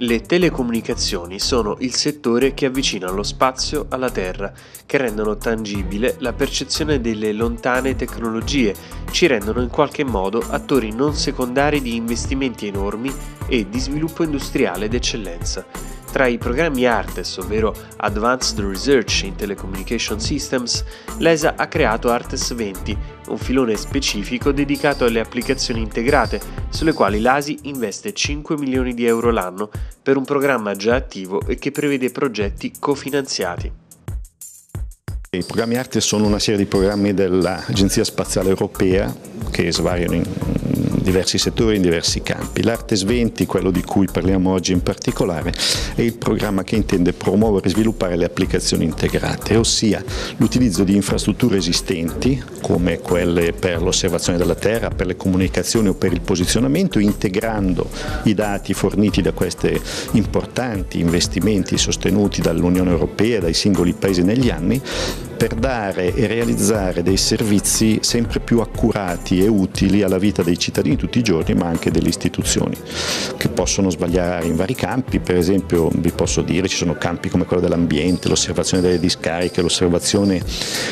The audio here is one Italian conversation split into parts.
Le telecomunicazioni sono il settore che avvicina lo spazio alla Terra, che rendono tangibile la percezione delle lontane tecnologie, ci rendono in qualche modo attori non secondari di investimenti enormi e di sviluppo industriale d'eccellenza. Tra i programmi ARTES, ovvero Advanced Research in Telecommunication Systems, l'ESA ha creato ARTES 20, un filone specifico dedicato alle applicazioni integrate, sulle quali l'ASI investe 5 milioni di euro l'anno per un programma già attivo e che prevede progetti cofinanziati. I programmi ARTES sono una serie di programmi dell'Agenzia Spaziale Europea che svariano in diversi settori, in diversi campi. L'Artes 20, quello di cui parliamo oggi in particolare, è il programma che intende promuovere e sviluppare le applicazioni integrate, ossia l'utilizzo di infrastrutture esistenti, come quelle per l'osservazione della Terra, per le comunicazioni o per il posizionamento, integrando i dati forniti da questi importanti investimenti sostenuti dall'Unione Europea e dai singoli paesi negli anni, per dare e realizzare dei servizi sempre più accurati e utili alla vita dei cittadini tutti i giorni, ma anche delle istituzioni, che possono sbagliare in vari campi, per esempio vi posso dire ci sono campi come quello dell'ambiente, l'osservazione delle discariche, l'osservazione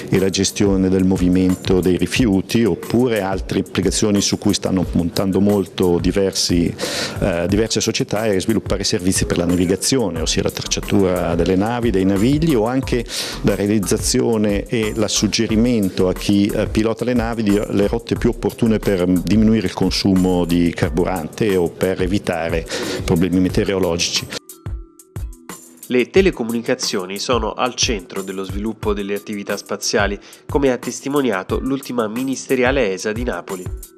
e la gestione del movimento dei rifiuti, oppure altre applicazioni su cui stanno puntando molto diversi, eh, diverse società è sviluppare servizi per la navigazione, ossia la tracciatura delle navi, dei navigli o anche la realizzazione l'indicazione e il a chi eh, pilota le navi delle rotte più opportune per diminuire il consumo di carburante o per evitare problemi meteorologici. Le telecomunicazioni sono al centro dello sviluppo delle attività spaziali, come ha testimoniato l'ultima ministeriale ESA di Napoli.